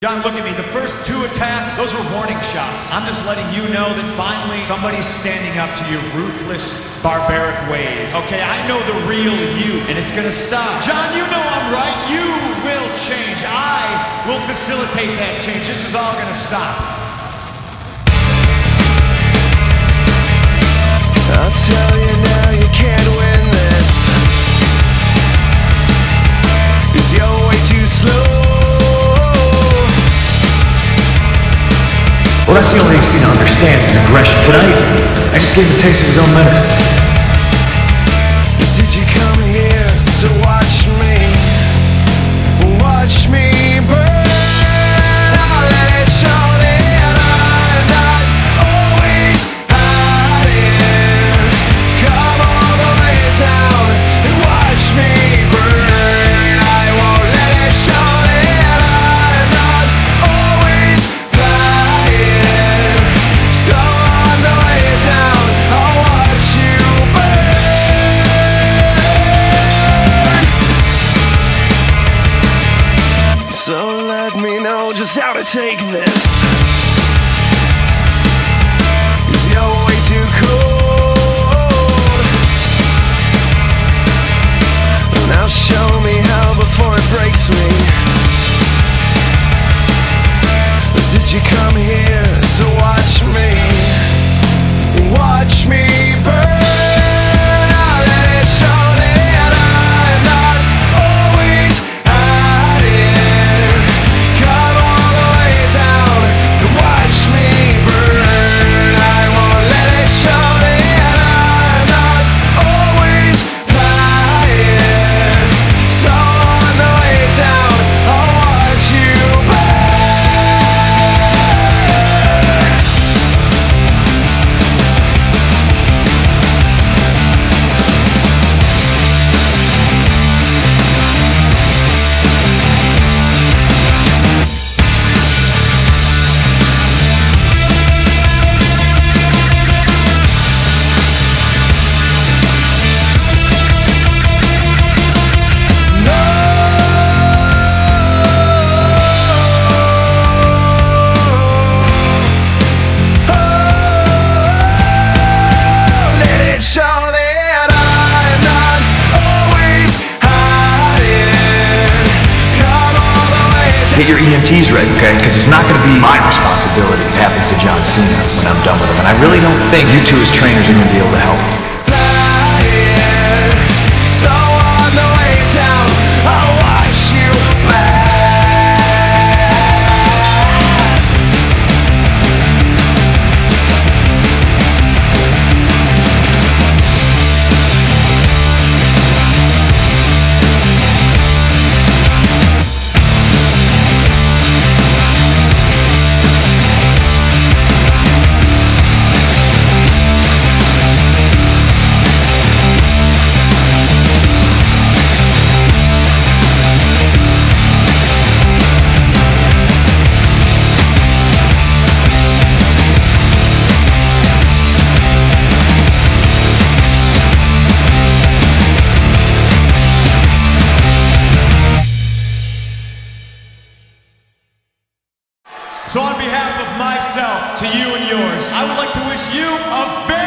John, look at me. The first two attacks, those were warning shots. I'm just letting you know that finally somebody's standing up to your ruthless, barbaric ways. Okay, I know the real you, and it's gonna stop. John, you know I'm right. You will change. I will facilitate that change. This is all gonna stop. I'll tell you Well, that's the only thing Cena understands is aggression. Tonight, I just gave him a taste of his own medicine. So let me know just how to take this. Get your EMTs ready, okay? Because it's not going to be my responsibility it happens to John Cena when I'm done with him. And I really don't think you two as trainers are going to be able to help myself to you and yours, I would like to wish you a very